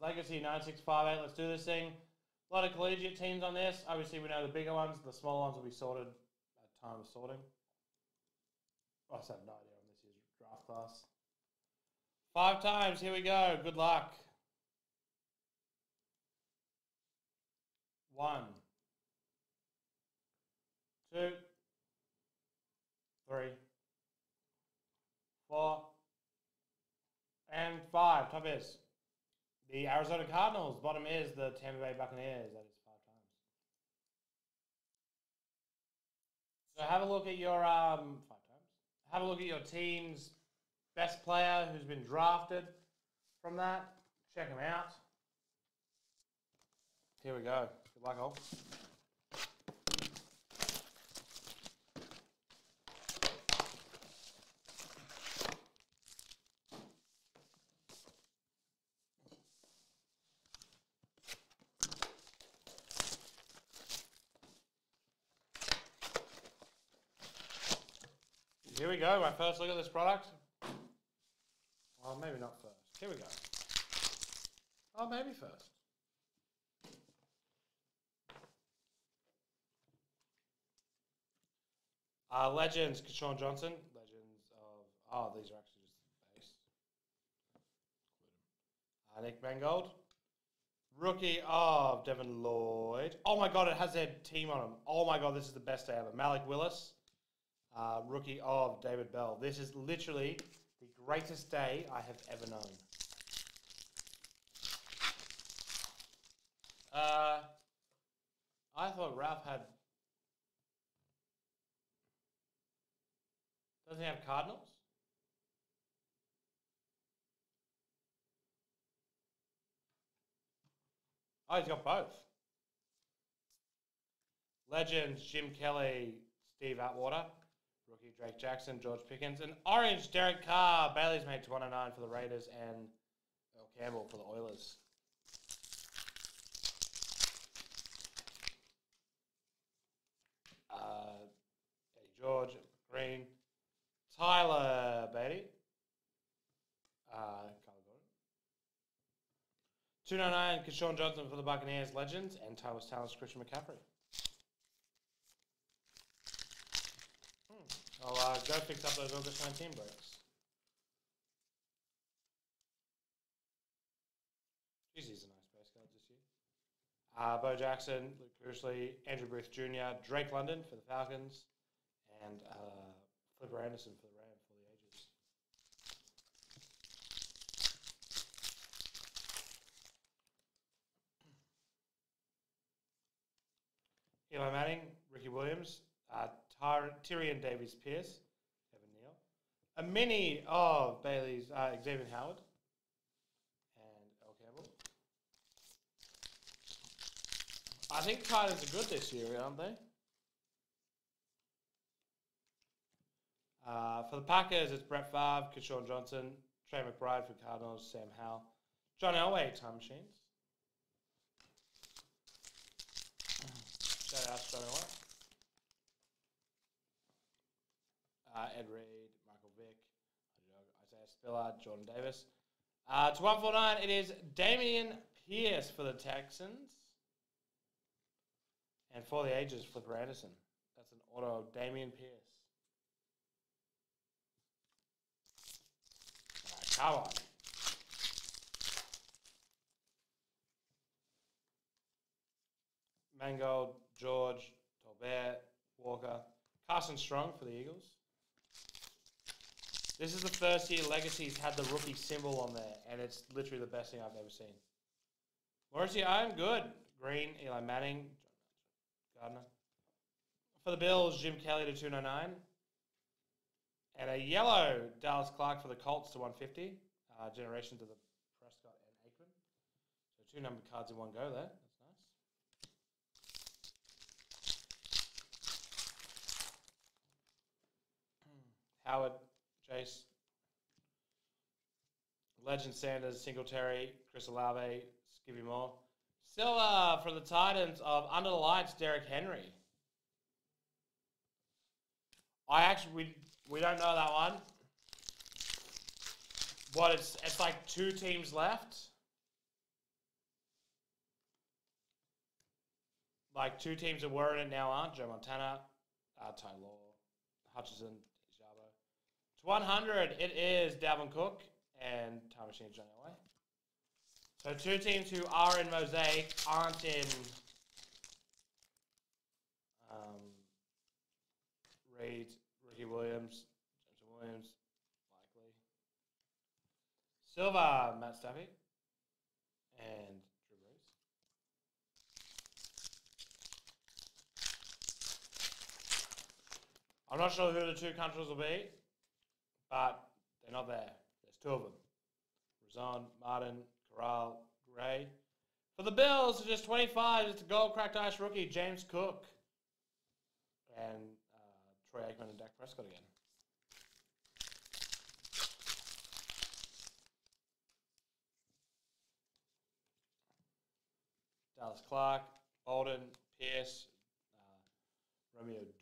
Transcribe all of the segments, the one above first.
Legacy 9658. Let's do this thing. A lot of collegiate teams on this. Obviously, we know the bigger ones. The smaller ones will be sorted at time of sorting. I just have no idea on this year's draft class. Five times. Here we go. Good luck. One, two, three, four, and five. Top is the Arizona Cardinals. Bottom is the Tampa Bay Buccaneers. That is five times. So have a look at your um five times. Have a look at your team's best player who's been drafted from that. Check them out. Here we go. Good luck, all. Here we go, my first look at this product. Well, maybe not first. Here we go. Oh, maybe first. Uh, legends, Keyshawn Johnson. Legends of. Oh, these are actually just base. Uh, Nick Mangold. Rookie of Devin Lloyd. Oh my god, it has their team on him. Oh my god, this is the best day ever. Malik Willis. Uh, rookie of David Bell. This is literally the greatest day I have ever known. Uh, I thought Ralph had. Doesn't he have Cardinals? Oh, he's got both. Legends Jim Kelly, Steve Atwater, rookie Drake Jackson, George Pickens, and orange Derek Carr, Bailey's made to 109 for the Raiders, and Earl Campbell for the Oilers. Uh, Eddie George, Green, Tyler Beatty, uh, Kyle Gordon. 299, Keyshawn Johnson for the Buccaneers Legends, and Tyler's Talents, Christian McCaffrey. I'll uh, go fix up those August 19 breaks. Jeez, he's a nice base card this year. Uh, Bo Jackson, Luke Cruisley, Andrew Booth Jr., Drake London for the Falcons, and uh, Flipper Anderson for the Rams for the ages. Eli Manning, Ricky Williams, uh, Tyr- Tyrion Davis-Price, Kevin Neal, a mini of Bailey's uh, Xavien Howard, and Earl Campbell. I think Titans are good this year, aren't they? Uh, for the Packers, it's Brett Favre, Keyshawn Johnson, Trey McBride for Cardinals, Sam Howell, John Elway, Time Machines. Shout out to John Elway. Uh, Ed Reed, Michael Vick, Isaiah Spiller, Jordan Davis. Uh, to 149, it is Dameon Pierce for the Texans. And for the ages, Flipper Anderson. That's an auto of Dameon Pierce. All right, come on. Mangold, George, Tolbert, Walker, Carson Strong for the Eagles. This is the first year Legacy's had the rookie symbol on there, and it's literally the best thing I've ever seen. Morrissey, I'm good. Green, Eli Manning, Gardner. For the Bills, Jim Kelly to 209. And a yellow Dallas Clark for the Colts to 150. Uh, generation to the Prescott and Aikman. So two number cards in one go there. That's nice. Howard, Chase. Legend Sanders, Singletary, Chris Olave, Skippy Moore. Still uh, from the Titans of Under the Lights, Derrick Henry. I actually we we don't know that one. But it's it's like two teams left. Like two teams that were in it now aren't Joe Montana, uh, Taylor, Hutchinson, 100. It is Dalvin Cook and Time Machine John Elway. So two teams who are in Mosaic aren't in um, Reed, Ricky Williams, James Williams, likely. Silva, Matt Staffy, and Drew Brees. I'm not sure who the two countries will be, but they're not there. There's two of them. Razan, Martin, Corral, Gray. For the Bills, it's just 25. It's a gold cracked ice rookie, James Cook. And uh, Troy Aikman and Dak Prescott again. Dallas Clark, Bolden, Pierce, uh, Romeo Doubs,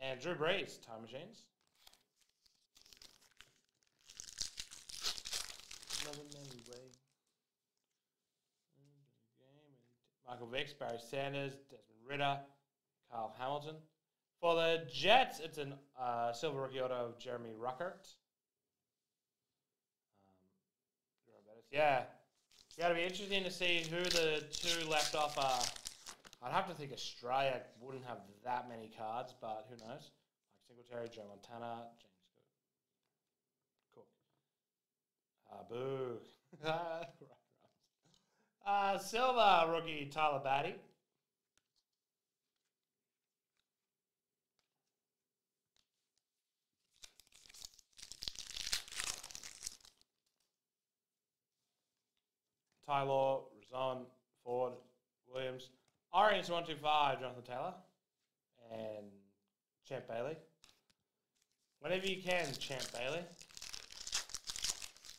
and Drew Brees, Time Machines. Another way. Michael Vicks, Barry Sanders, Desmond Ridder, Carl Hamilton. For the Jets, it's a uh, silver rookie auto of Jeremy Ruckert. Um, yeah, yeah, it'll be interesting to see who the two left off are. I'd have to think Australia wouldn't have that many cards, but who knows? Like Singletary, Joe Montana, James Cook. Uh, boo. uh, silver rookie Tyler Batty. Tyler, Razan, Ford, Williams. Orange 125, Jonathan Taylor. And Champ Bailey. Whenever you can, Champ Bailey.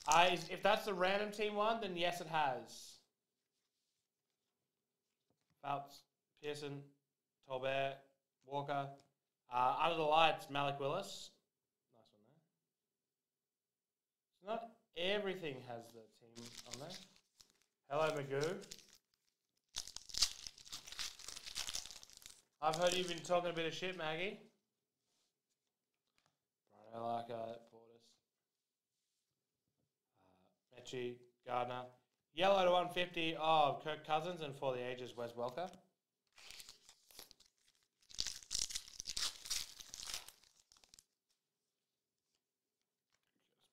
Uh, is, if that's the random team one, then yes, it has. Phelps, Pearson, Tolbert, Walker. Uh, under the lights, Malik Willis. Nice one there. So not everything has the team on there. Hello, Magoo. I've heard you've been talking a bit of shit, Maggie. Brian Elaka, Mechie, Gardner. Yellow to 150 of Kirk Cousins, and for the ages, Wes Welker.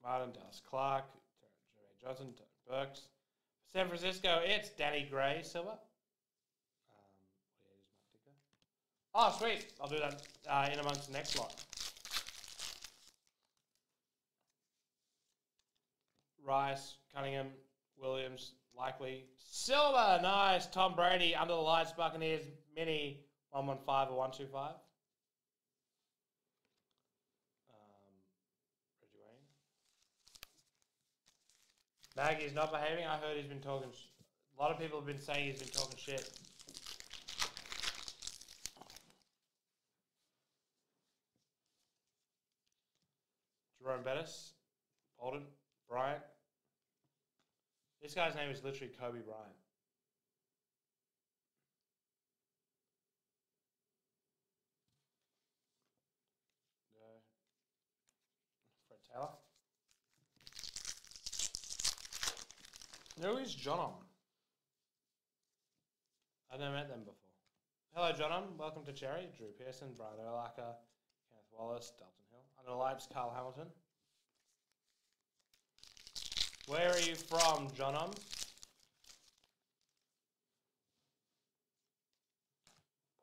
Martin, Dallas Clark, Jermaine Johnson, Tony Burks. San Francisco, it's Danny Gray, silver. Um, oh, sweet. I'll do that uh, in amongst the next lot. Rice, Cunningham, Williams, likely. Silver, nice. Tom Brady, under the lights, Buccaneers, mini 115 or 125. Um, Maggie's not behaving. I heard he's been talking. A lot of people have been saying he's been talking shit. Jerome Bettis, Bolden, Bryant. This guy's name is literally Coby Bryant. Fred Taylor. Who is Johnum? I've never met them before. Hello, Johnum. Welcome to Cherry. Drew Pearson, Brian Urlacher, Kenneth Wallace, Daxton Hill. Under the lights, Carl Hamilton. Where are you from, Johnum?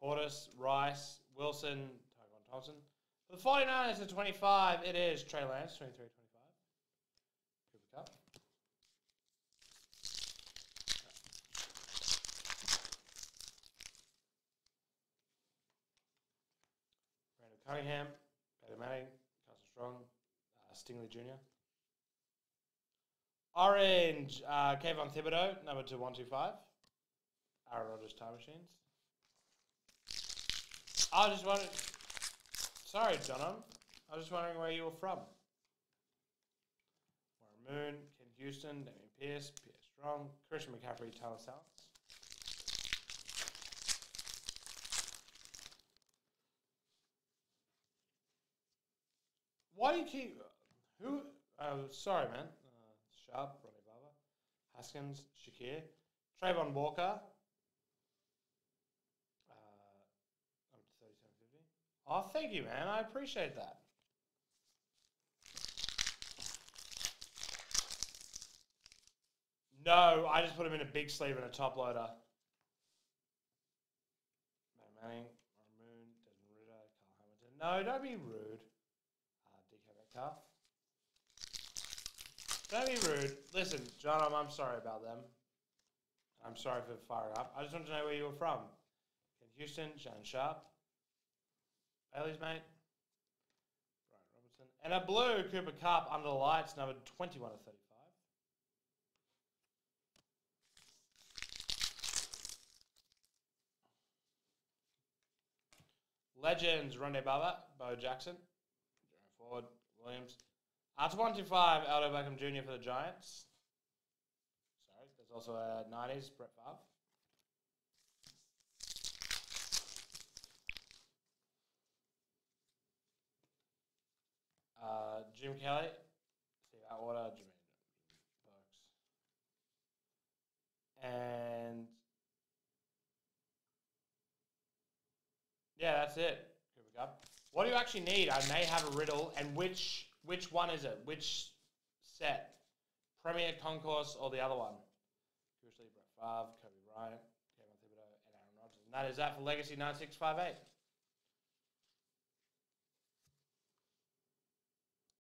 Portis, Rice, Wilson, Tyron Thompson. For the 49ers at 25, it is Trey Lance, 23 25. Cooper Kupp. Brandon Cunningham, Peyton Manning, Carson Strong, uh, Stingley Jr. Orange, uh, Kayvon Thibodeaux, number two one two five. Aaron Rodgers time machines. I was just wondering. Sorry, Dunham. I was just wondering where you were from. Warren Moon, Ken Houston, Dameon Pierce, Pierre Strong, Christian McCaffrey, Tyler South. Why do you keep? Who? Uh, sorry, man. Sharpe, Ronde Barber, Haskins, Shakir, Travon Walker. Uh. Oh, thank you, man. I appreciate that. No, I just put him in a big sleeve and a top loader. Manning, Moon, Desmond Ridder, Carl Hamilton. No, don't be rude. Uh, DK Metcalf. Don't be rude. Listen, John, I'm, I'm sorry about them. I'm sorry for firing up. I just wanted to know where you were from. Ken Houston, Shannon Sharpe. Bailey's mate. Brian Robinson. And a blue Cooper Kupp under the lights, number 21 to 35. Legends, Ronde Barber, Bo Jackson, Jerome Ford, Williams. Uh, to 125, Aldo Beckham Jr. for the Giants. Sorry, there's also a 90s, Brett Favre. Uh, Jim Kelly, Steve Atwater. And yeah, that's it. Cooper Kupp. What do you actually need? I may have a riddle, and which which one is it? Which set? Premier Concourse or the other one? Crucially, Brett Favre, Coby Bryant, Kevin Thibodeaux, and Aaron Rodgers. And that is that for Legacy 9658.